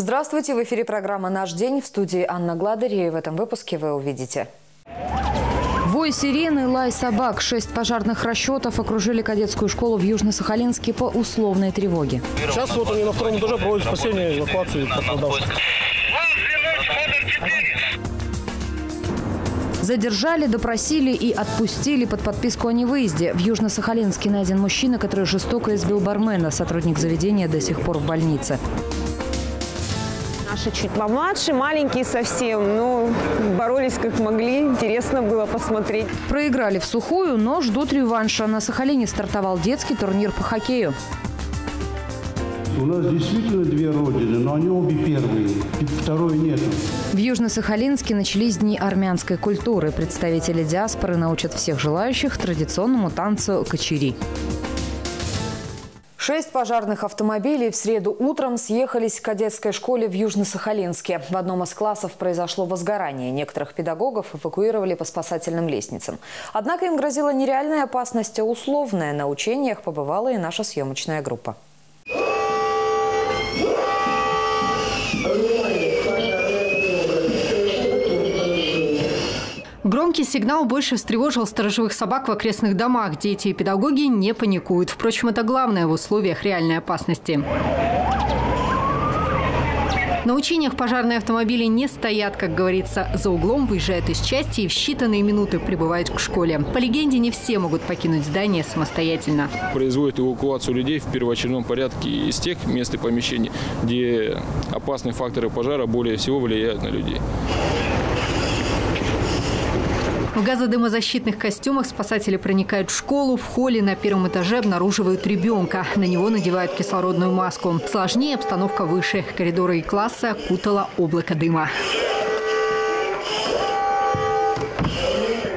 Здравствуйте, в эфире программа «Наш день» в студии Анна Гладыри. И в этом выпуске вы увидите. Вой сирены, лай собак. Шесть пожарных расчетов окружили кадетскую школу в Южно-Сахалинске по условной тревоге. Сейчас вот они на втором этаже проводят спасение, эвакуацию пострадавших. Задержали, допросили и отпустили под подписку о невыезде. В Южно-Сахалинске найден мужчина, который жестоко избил бармена. Сотрудник заведения до сих пор в больнице. Наши чуть помладше, маленькие совсем, но боролись как могли. Интересно было посмотреть. Проиграли в сухую, но ждут реванша. На Сахалине стартовал детский турнир по хоккею. У нас действительно две родины, но они обе первые. Второй нет. В Южно-Сахалинске начались дни армянской культуры. Представители диаспоры научат всех желающих традиционному танцу кочери. Шесть пожарных автомобилей в среду утром съехались к кадетской школе в Южно-Сахалинске. В одном из классов произошло возгорание. Некоторых педагогов эвакуировали по спасательным лестницам. Однако им грозила нереальная опасность, а условная. На учениях побывала и наша съемочная группа. Громкий сигнал больше встревожил сторожевых собак в окрестных домах. Дети и педагоги не паникуют. Впрочем, это главное в условиях реальной опасности. На учениях пожарные автомобили не стоят, как говорится, за углом выезжают из части и в считанные минуты прибывают к школе. По легенде, не все могут покинуть здание самостоятельно. Производят эвакуацию людей в первоочередном порядке из тех мест и помещений, где опасные факторы пожара более всего влияют на людей. В газодымозащитных костюмах спасатели проникают в школу. В холле на первом этаже обнаруживают ребенка. На него надевают кислородную маску. Сложнее обстановка выше. Коридоры и классы окутало облако дыма.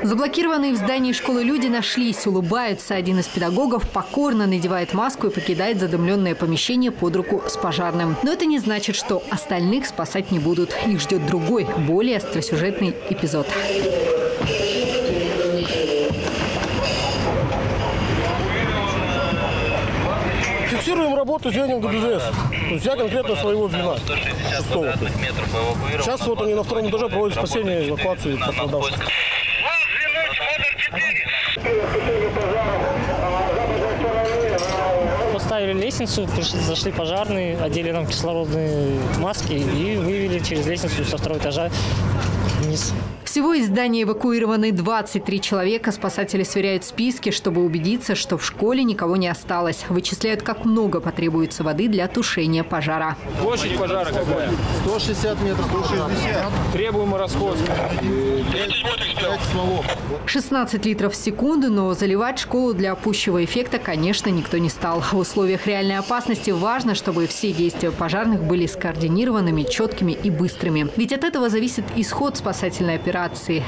Заблокированные в здании школы люди нашлись, улыбаются. Один из педагогов покорно надевает маску и покидает задымленное помещение под руку с пожарным. Но это не значит, что остальных спасать не будут. Их ждет другой, более остросюжетный эпизод. Работу с звеньем ГДЗС. То есть я конкретно своего звена. Шестого. Сейчас вот они на втором этаже проводят спасение, эвакуацию пострадавших. Поставили лестницу, зашли пожарные, одели нам кислородные маски и вывели через лестницу со второго этажа вниз. Всего из здания эвакуированы 23 человека. Спасатели сверяют списки, чтобы убедиться, что в школе никого не осталось. Вычисляют, как много потребуется воды для тушения пожара. Площадь пожара какая? 160 метров, 160. Требуемый расход. 5 стволов. 16 литров в секунду, но заливать школу для пущего эффекта, конечно, никто не стал. В условиях реальной опасности важно, чтобы все действия пожарных были скоординированными, четкими и быстрыми. Ведь от этого зависит исход спасательной операции.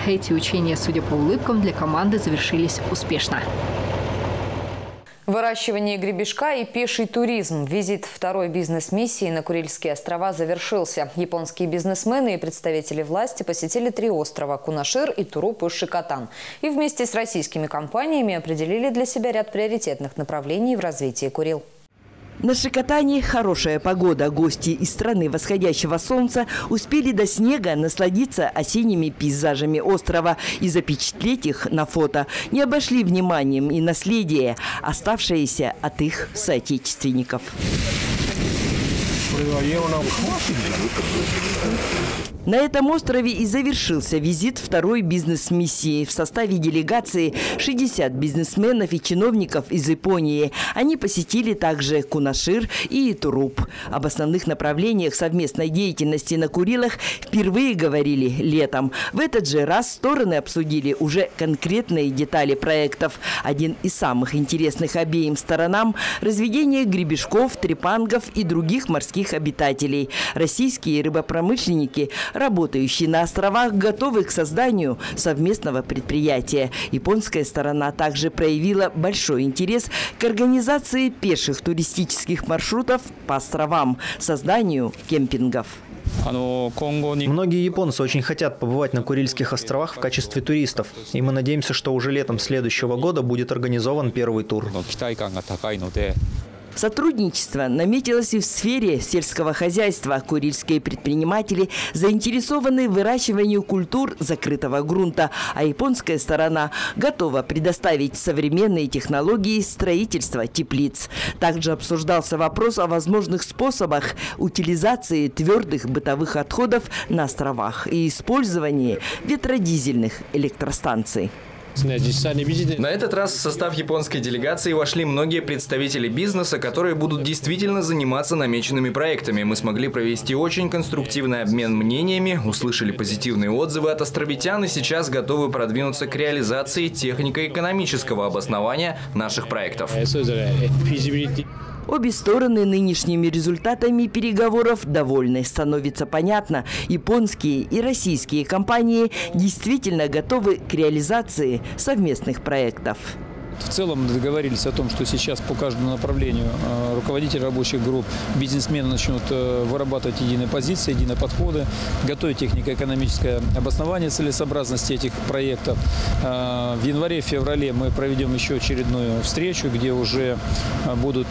Эти учения, судя по улыбкам, для команды завершились успешно. Выращивание гребешка и пеший туризм. Визит второй бизнес-миссии на Курильские острова завершился. Японские бизнесмены и представители власти посетили три острова – Кунашир, Итуруп и Шикотан. И вместе с российскими компаниями определили для себя ряд приоритетных направлений в развитии Курил. На Шикотане хорошая погода. Гости из страны восходящего солнца успели до снега насладиться осенними пейзажами острова и запечатлеть их на фото. Не обошли вниманием и наследие, оставшееся от их соотечественников. На этом острове и завершился визит второй бизнес-миссии. В составе делегации 60 бизнесменов и чиновников из Японии. Они посетили также Кунашир и Туруп. Об основных направлениях совместной деятельности на Курилах впервые говорили летом. В этот же раз стороны обсудили уже конкретные детали проектов. Один из самых интересных обеим сторонам – разведение гребешков, трепангов и других морских обитателей. Российские рыбопромышленники – работающие на островах, готовы к созданию совместного предприятия. Японская сторона также проявила большой интерес к организации пеших туристических маршрутов по островам, созданию кемпингов. Многие японцы очень хотят побывать на Курильских островах в качестве туристов. И мы надеемся, что уже летом следующего года будет организован первый тур. Сотрудничество наметилось и в сфере сельского хозяйства. Курильские предприниматели заинтересованы в выращивании культур закрытого грунта, а японская сторона готова предоставить современные технологии строительства теплиц. Также обсуждался вопрос о возможных способах утилизации твердых бытовых отходов на островах и использовании ветродизельных электростанций. На этот раз в состав японской делегации вошли многие представители бизнеса, которые будут действительно заниматься намеченными проектами. Мы смогли провести очень конструктивный обмен мнениями, услышали позитивные отзывы от островитян и сейчас готовы продвинуться к реализации технико-экономического обоснования наших проектов. Обе стороны нынешними результатами переговоров довольны. Становится понятно, японские и российские компании действительно готовы к реализации совместных проектов. В целом договорились о том, что сейчас по каждому направлению э, руководители рабочих групп, бизнесмены начнут э, вырабатывать единые позиции, единые подходы, готовить технико-экономическое обоснование целесообразности этих проектов. Э, в январе-феврале мы проведем еще очередную встречу, где уже будут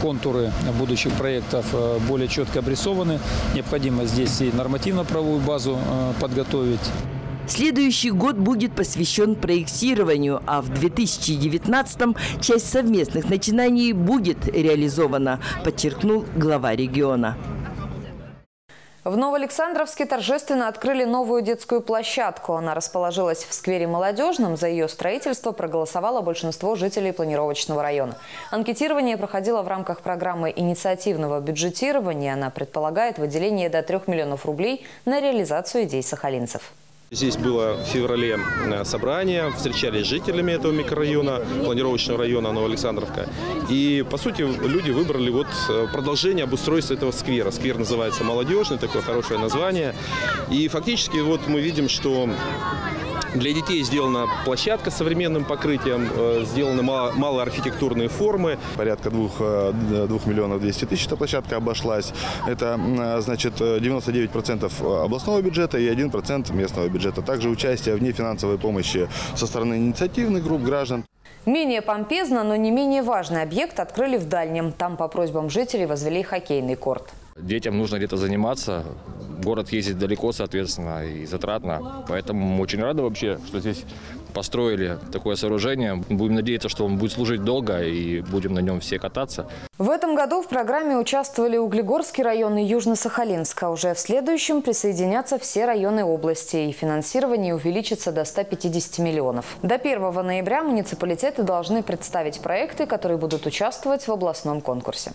контуры будущих проектов более четко обрисованы. Необходимо здесь и нормативно-правовую базу подготовить. Следующий год будет посвящен проектированию, а в 2019-м часть совместных начинаний будет реализована, подчеркнул глава региона. В Новоалександровске торжественно открыли новую детскую площадку. Она расположилась в сквере Молодежном. За ее строительство проголосовало большинство жителей планировочного района. Анкетирование проходило в рамках программы инициативного бюджетирования. Она предполагает выделение до 3 миллионов рублей на реализацию идей сахалинцев. Здесь было в феврале э, собрание, встречались с жителями этого микрорайона, планировочного района Новоалександровка. И, по сути, люди выбрали вот э, продолжение обустройства этого сквера. Сквер называется «Молодежный», такое хорошее название. И фактически вот мы видим, что для детей сделана площадка с современным покрытием, э, сделаны малые архитектурные формы. Порядка 2, 2 э, миллионов 200 тысяч эта площадка обошлась. Это, значит, 99% областного бюджета и 1% местного бюджета. Также участие в нефинансовой помощи со стороны инициативных групп граждан. Менее помпезно, но не менее важный объект открыли в Дальнем. Там по просьбам жителей возвели хоккейный корт. Детям нужно где-то заниматься. Город ездить далеко, соответственно, и затратно. Поэтому мы очень рады вообще, что здесь построили такое сооружение. Будем надеяться, что он будет служить долго и будем на нем все кататься. В этом году в программе участвовали Углегорский район и Южно-Сахалинск. А уже в следующем присоединятся все районы области. И финансирование увеличится до 150 миллионов. До 1 ноября муниципалитеты должны представить проекты, которые будут участвовать в областном конкурсе.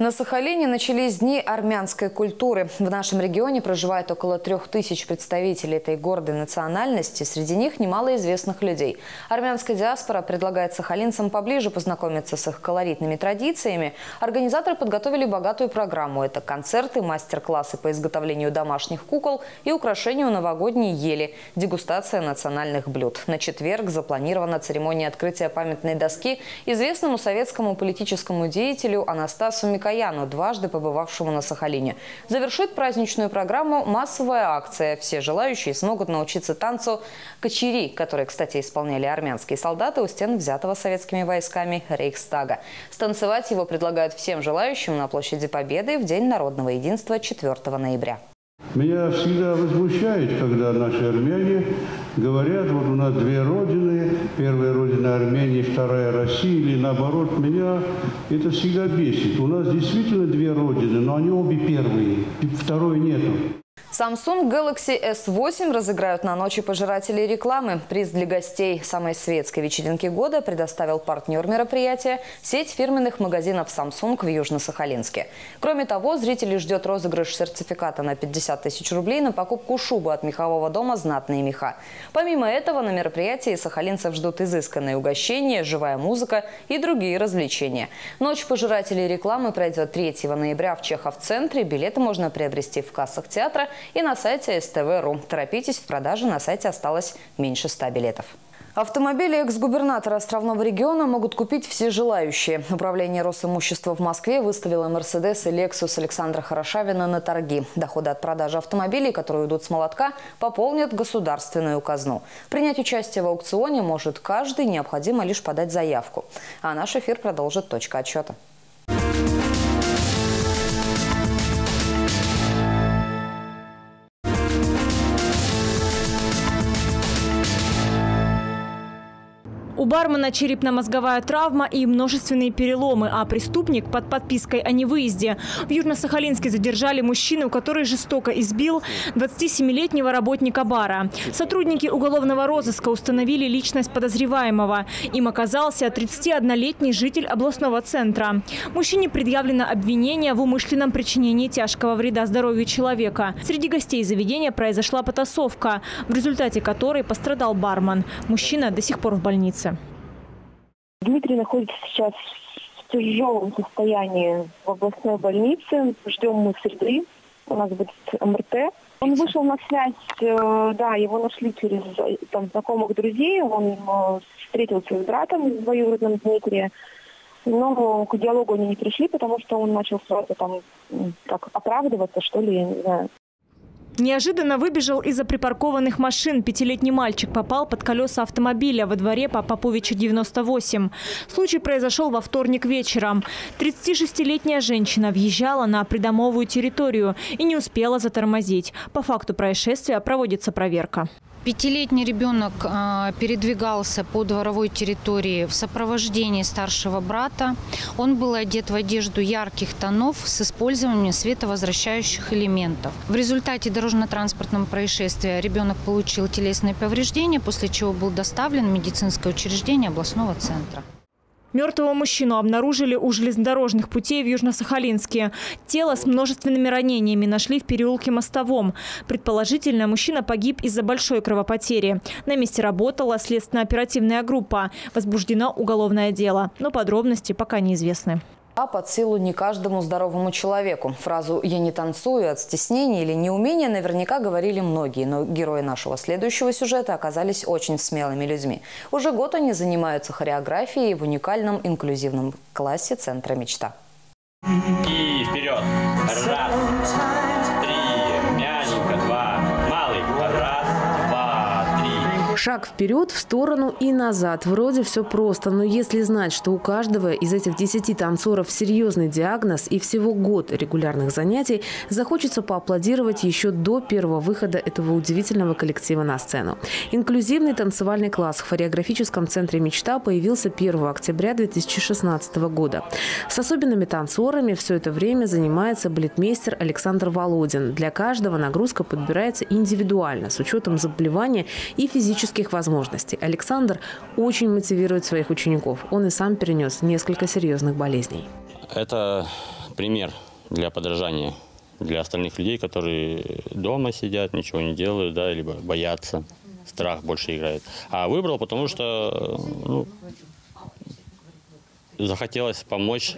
На Сахалине начались дни армянской культуры. В нашем регионе проживает около трех тысяч представителей этой гордой национальности. Среди них немало известных людей. Армянская диаспора предлагает сахалинцам поближе познакомиться с их колоритными традициями. Организаторы подготовили богатую программу. Это концерты, мастер-классы по изготовлению домашних кукол и украшению новогодней ели, дегустация национальных блюд. На четверг запланирована церемония открытия памятной доски известному советскому политическому деятелю Анастасу Микояну дважды побывавшему на Сахалине. Завершит праздничную программу массовая акция. Все желающие смогут научиться танцу кочери, который, кстати, исполняли армянские солдаты у стен взятого советскими войсками Рейхстага. Станцевать его предлагают всем желающим на площади Победы в День народного единства 4 ноября. Меня всегда возмущает, когда наши армяне говорят, вот у нас две родины, первая родина Армении, вторая Россия, или наоборот, меня это всегда бесит. У нас действительно две родины, но они обе первые, второй нету. Samsung Galaxy S8 разыграют на ночи пожирателей рекламы. Приз для гостей самой светской вечеринки года предоставил партнер мероприятия – сеть фирменных магазинов Samsung в Южно-Сахалинске. Кроме того, зрителей ждет розыгрыш сертификата на 50 тысяч рублей на покупку шубы от мехового дома «Знатные меха». Помимо этого, на мероприятии сахалинцев ждут изысканные угощения, живая музыка и другие развлечения. Ночь пожирателей рекламы пройдет 3 ноября в Чехов-центре. Билеты можно приобрести в кассах театра – и на сайте СТВ.ру. Торопитесь, в продаже на сайте осталось меньше 100 билетов. Автомобили экс-губернатора Островного региона могут купить все желающие. Управление Росимущества в Москве выставило «Мерседес» и «Лексус» Александра Хорошавина на торги. Доходы от продажи автомобилей, которые идут с молотка, пополнят государственную казну. Принять участие в аукционе может каждый, необходимо лишь подать заявку. А наш эфир продолжит точка отсчета. Бармена черепно-мозговая травма и множественные переломы, а преступник под подпиской о невыезде. В Южно-Сахалинске задержали мужчину, который жестоко избил 27-летнего работника бара. Сотрудники уголовного розыска установили личность подозреваемого. Им оказался 31-летний житель областного центра. Мужчине предъявлено обвинение в умышленном причинении тяжкого вреда здоровью человека. Среди гостей заведения произошла потасовка, в результате которой пострадал бармен. Мужчина до сих пор в больнице. Дмитрий находится сейчас в тяжелом состоянии в областной больнице. Ждем мы среды. У нас будет МРТ. Он вышел на связь, э, да, его нашли через там, знакомых друзей. Он э, встретился с братом двоюродным Дмитрия. Но к диалогу они не пришли, потому что он начал сразу там как оправдываться, что ли, я не знаю. Неожиданно выбежал из-за припаркованных машин. Пятилетний мальчик попал под колеса автомобиля во дворе по Поповича 98. Случай произошел во вторник вечером. 36-летняя женщина въезжала на придомовую территорию и не успела затормозить. По факту происшествия проводится проверка. Пятилетний ребенок э, передвигался по дворовой территории в сопровождении старшего брата. Он был одет в одежду ярких тонов с использованием световозвращающих элементов. В результате дорожно-транспортного происшествия ребенок получил телесные повреждения, после чего был доставлен в медицинское учреждение областного центра. Мертвого мужчину обнаружили у железнодорожных путей в Южно-Сахалинске. Тело с множественными ранениями нашли в переулке Мостовом. Предположительно, мужчина погиб из-за большой кровопотери. На месте работала следственно-оперативная группа. Возбуждено уголовное дело. Но подробности пока неизвестны а под силу не каждому здоровому человеку. Фразу «я не танцую» от стеснения или неумения наверняка говорили многие, но герои нашего следующего сюжета оказались очень смелыми людьми. Уже год они занимаются хореографией в уникальном инклюзивном классе Центра «Мечта». И вперед! Раз! Шаг вперед, в сторону и назад. Вроде все просто, но если знать, что у каждого из этих десяти танцоров серьезный диагноз и всего год регулярных занятий, захочется поаплодировать еще до первого выхода этого удивительного коллектива на сцену. Инклюзивный танцевальный класс в хореографическом центре «Мечта» появился 1 октября 2016 года. С особенными танцорами все это время занимается балетмейстер Александр Володин. Для каждого нагрузка подбирается индивидуально, с учетом заболевания и физического физических возможностей. Александр очень мотивирует своих учеников. Он и сам перенес несколько серьезных болезней. Это пример для подражания для остальных людей, которые дома сидят, ничего не делают, да, либо боятся, страх больше играет. А выбрал, потому что ну, захотелось помочь.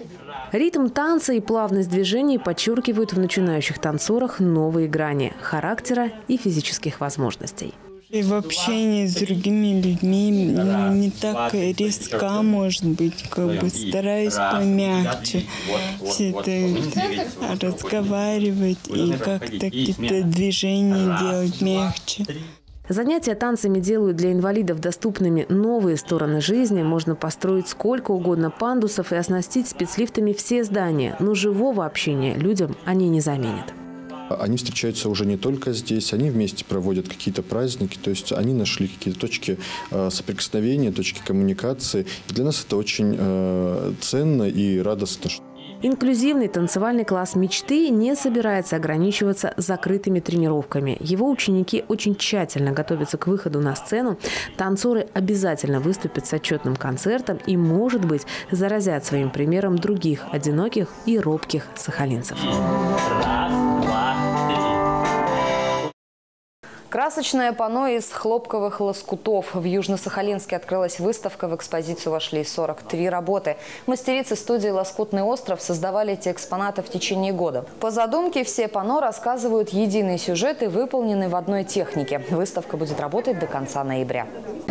Ритм танца и плавность движений подчеркивают в начинающих танцорах новые грани характера и физических возможностей. И в общении с другими людьми не так резко, может быть, как бы стараюсь помягче все это разговаривать и как-то какие-то движения делать мягче. Занятия танцами делают для инвалидов доступными новые стороны жизни. Можно построить сколько угодно пандусов и оснастить спецлифтами все здания. Но живого общения людям они не заменят. Они встречаются уже не только здесь, они вместе проводят какие-то праздники, то есть они нашли какие-то точки э, соприкосновения, точки коммуникации. И для нас это очень э, ценно и радостно. Инклюзивный танцевальный класс мечты не собирается ограничиваться закрытыми тренировками. Его ученики очень тщательно готовятся к выходу на сцену. Танцоры обязательно выступят с отчетным концертом и, может быть, заразят своим примером других одиноких и робких сахалинцев. Раз, Красочное панно из хлопковых лоскутов. В Южно-Сахалинске открылась выставка. В экспозицию вошли 43 работы. Мастерицы студии «Лоскутный остров» создавали эти экспонаты в течение года. По задумке все панно рассказывают единый сюжет и выполнены в одной технике. Выставка будет работать до конца ноября.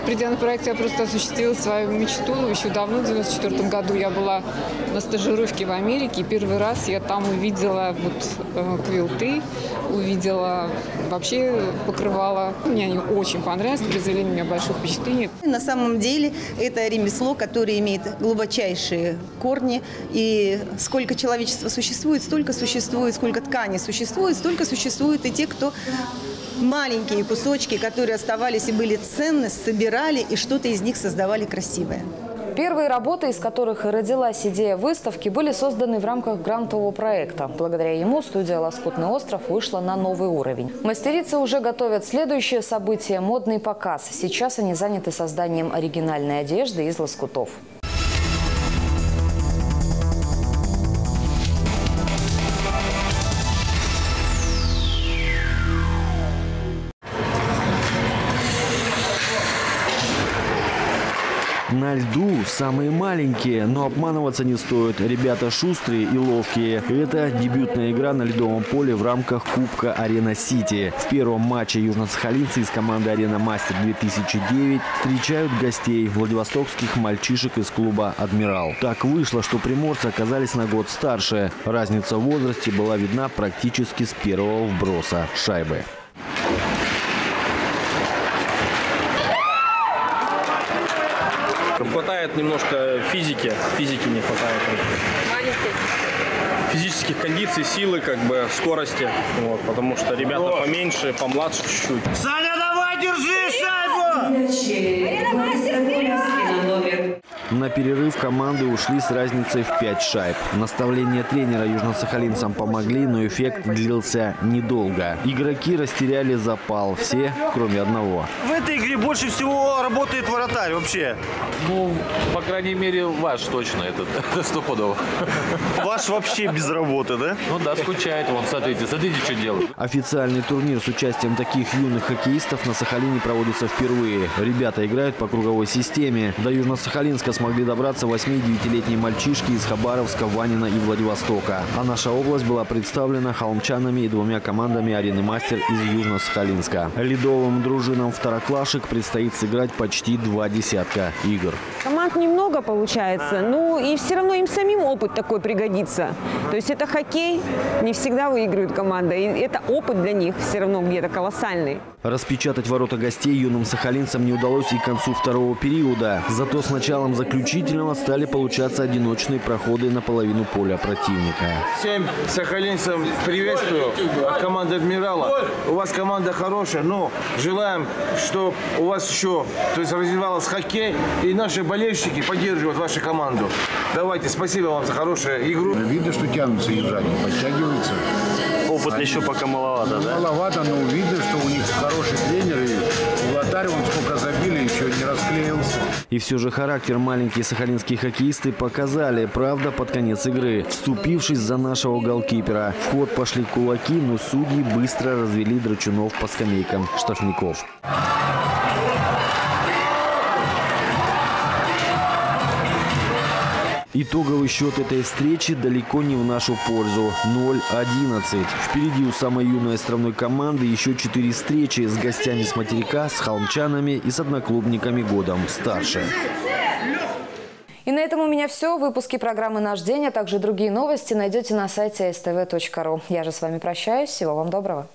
Придя на проект, я просто осуществила свою мечту. Еще давно, в 1994 году, я была на стажировке в Америке. Первый раз я там увидела вот, э, квилты, увидела вообще покрывание открывала. Мне они очень понравились, произвели на меня большое впечатление. На самом деле это ремесло, которое имеет глубочайшие корни. И сколько человечества существует, столько существует, сколько ткани существует, столько существует и те, кто маленькие кусочки, которые оставались и были ценны, собирали и что-то из них создавали красивое. Первые работы, из которых родилась идея выставки, были созданы в рамках грантового проекта. Благодаря ему студия «Лоскутный остров» вышла на новый уровень. Мастерицы уже готовят следующее событие – модный показ. Сейчас они заняты созданием оригинальной одежды из лоскутов. Самые маленькие, но обманываться не стоит. Ребята шустрые и ловкие. Это дебютная игра на ледовом поле в рамках Кубка Арена Сити. В первом матче южно-сахалинцы из команды Арена Мастер-2009 встречают гостей владивостокских мальчишек из клуба «Адмирал». Так вышло, что приморцы оказались на год старше. Разница в возрасте была видна практически с первого вброса шайбы. Хватает немножко физики, физики не хватает. Физических кондиций, силы, как бы, скорости. Вот, потому что ребята поменьше, помладше чуть-чуть. Саня, давай, держи шайбу! На перерыв команды ушли с разницей в 5 шайб. Наставления тренера южно-сахалинцам помогли, но эффект длился недолго. Игроки растеряли запал. Все, кроме одного. В этой игре больше всего работает вратарь вообще. Ну, по крайней мере, ваш точно этот. Это стопудово. Ваш вообще без работы, да? Ну да, скучает. Вон, смотрите, смотрите, что делает. Официальный турнир с участием таких юных хоккеистов на Сахалине проводится впервые. Ребята играют по круговой системе. До Южно-Сахалинска смогли добраться 8-9-летние мальчишки из Хабаровска, Ванина и Владивостока. А наша область была представлена холмчанами и двумя командами арены «Мастер» из Южно-Сахалинска. Ледовым дружинам второклашек предстоит сыграть почти два десятка игр. Команд немного получается, ну и все равно им самим опыт такой пригодится. То есть это хоккей, не всегда выигрывает команда, и это опыт для них все равно где-то колоссальный. Распечатать ворота гостей юным сахалинцам не удалось и к концу второго периода. Зато с началом заключительного стали получаться одиночные проходы на половину поля противника. Всем сахалинцам приветствую от команды «Адмирала». У вас команда хорошая, но желаем, чтобы у вас еще то есть, развивалась хоккей, и наши болельщики поддерживают вашу команду. Давайте, спасибо вам за хорошую игру. Видно, что тянутся южане, подтягиваются. Опыт Они- еще пока маловато, да? Маловато, но видно, что у них хороший тренер. И вратарь, он сколько забили, еще не расклеился. И все же характер маленькие сахалинские хоккеисты показали, правда, под конец игры. Вступившись за нашего голкипера, в ход пошли кулаки, но судьи быстро развели драчунов по скамейкам штрафников. Итоговый счет этой встречи далеко не в нашу пользу. 0-11. Впереди у самой юной островной команды еще четыре встречи с гостями с материка, с холмчанами и с одноклубниками годом старше. И на этом у меня все. Выпуски программы «Наш день», а также другие новости найдете на сайте stv.ru. Я же с вами прощаюсь. Всего вам доброго.